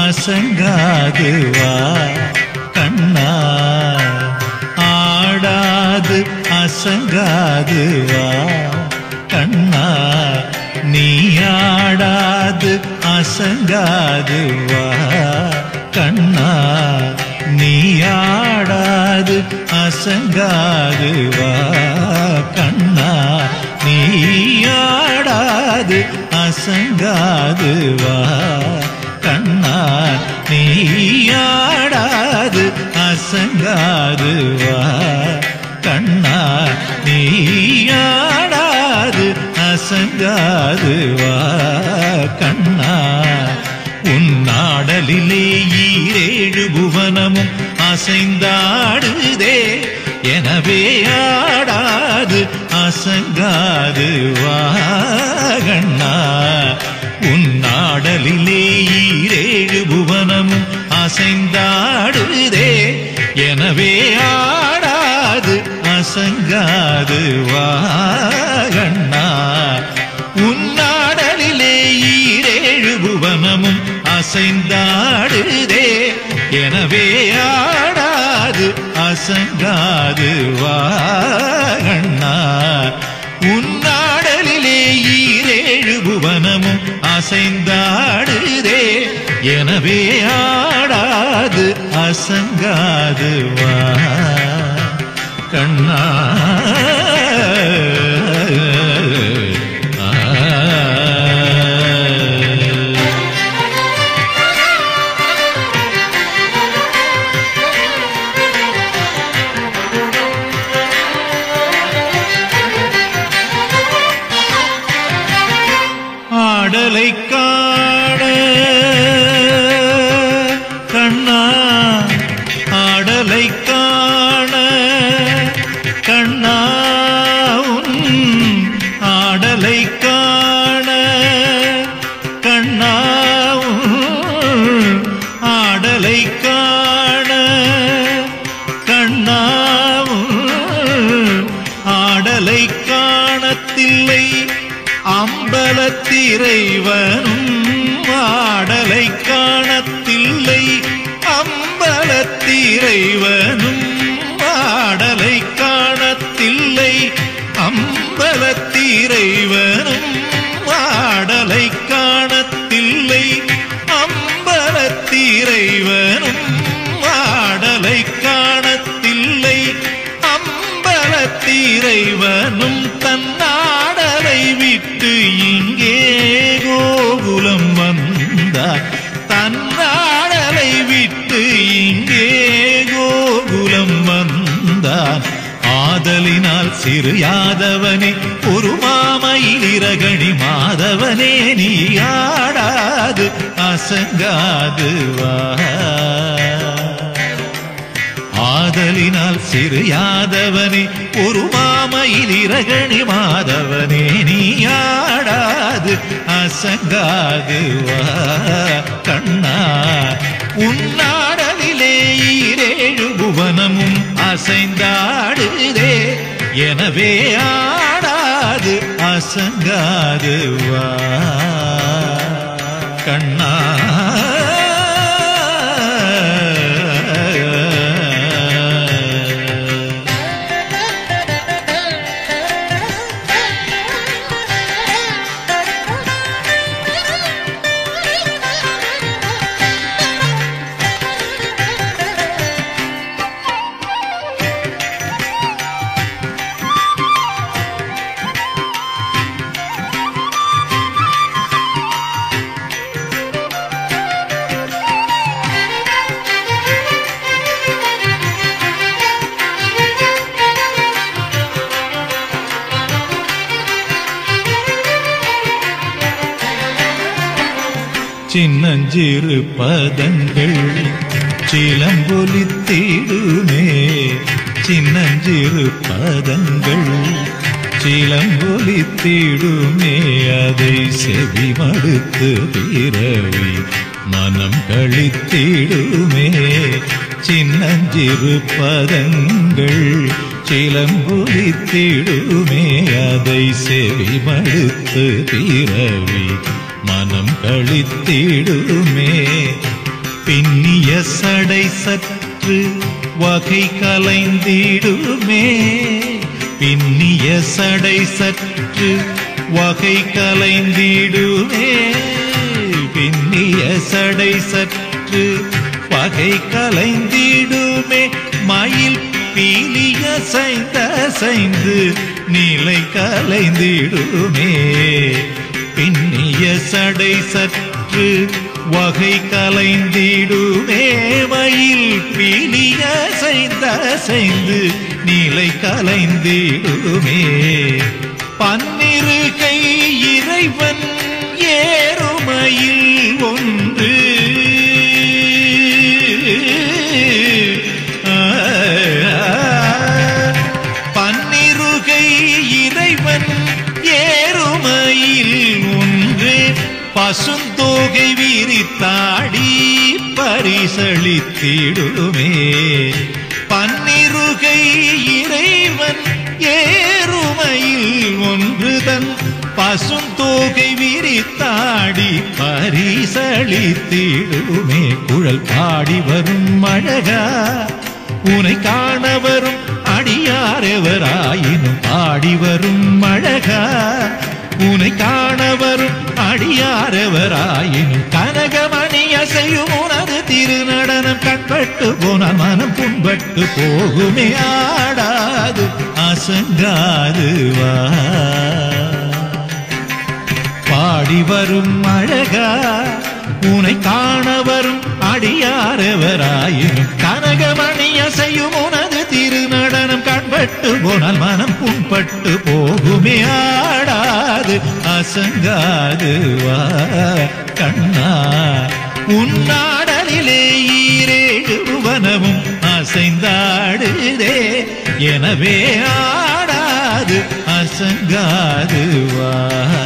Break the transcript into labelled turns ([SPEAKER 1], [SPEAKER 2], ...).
[SPEAKER 1] அசங்காது வா கண்ணா ஆடாது அசங்காது வா கண்ணா நீ ஆடாது அசங்காது வா கண்ணா நீ ஆடாது அசங்காது வா கண்ணா நீ ஆடாது அசங்காது வா நீயாடாது அசங்காது வா. கண்ணா நீயாடாது அசங்காது வா. கண்ணா உன்னாடலிலே ஈரேழு புவனமும் அசைந்தாடுதே. எனவே ஆடாது அசங்காது வாகண்ணா உன்னாடலிலே ஈரேழு புவனமும் அசைந்தாடுதே. எனவே ஆடாது அசங்காது வாகண்ணா உன்னாடலிலே ஈரேழு புவனமும் அசைந்தாடுதே. எனவே ஆடாது அசங்காது வாகண்ணா உன்னாடலிலே ஈரேழு புவனமும் அசைந்தாடுதே எனவே ஆடாது அசங்காது வா. கண்ணா கண்ணாவும் ஆடலை காண கண்ணாவும் ஆடலை காண கண்ணாவும் ஆடலை காணத்தில்லை. அம்பலத்திரைவனும் ஆடலை காணத்தில்லை. அம்பலத்திரைவன் அம்பலத்திரைவனும் ஆடலை சிறு யாதவனே ஒரு மாமயிலிரகணி மாதவனே நீ ஆடாது அசங்காது ஆதலினால் சிறு யாதவனே ஒரு மாமயிலிரகணி மாதவனே நீ ஆடாது அசங்காது கண்ணா உன்னாடலிலே ஈரேழு புவனமும் அசைந்தாடுதே. எனவே ஆடாது அசங்காது வா. சின்னஞ்சிறு பதங்கள் சிலம்பொலித்திடுமே சின்னஞ்சிறு பதங்கள் சிலம்பொலித்திடுமே அதை செவி மடுத்து பிறவி மனம் கழித்திடுமே சின்னஞ்சிறு பதங்கள் சிலம்பொலித்திடுமே அதை செவி மடுத்து பிறவி மனம் கழித்திடுமே. பின்னிய சடை சற்று வகை கலைந்திடுமே. பின்னிய சடை சற்று வகை கலைந்திடுமே. பின்னிய சடை சற்று வகை கலைந்திடுமே. மயில் பீலிய சைந்த சைந்து நிலை கலைந்திடுமே. பின்னிய சடை சற்று வகை கலைந்திடுமே வயில் பீலிய சைந்த சைந்து நிலை கலைந்திடுமே. பன்னிரு கை இறைவன் பசுந்தோகை வீரித்தாடி பரிசளித்திடுமே. பன்னிருகை இறைவன் ஏறுமையில் ஒன்றுதன் பசுந்தோகை விரித்தாடி பரிசளித்திடுமே. குழல் பாடி வரும் அழகா உனை காண வரும் போகுமே ஆடாது அசங்காது வா. பாடி வரும் அழகா உனை காண வரும் அடியாரெவராயினும் கனகமணி அசையும் உனது திருநடனம் கண்பட்டு போனால் மனம் புண்பட்டு போகுமே. ஆடாது அசங்காது வா. கண்ணா உன்னாடலிலே ஈரேழு புவனமும் அசைந்தாடுதே. எனவே ஆடாது அசங்காது வா.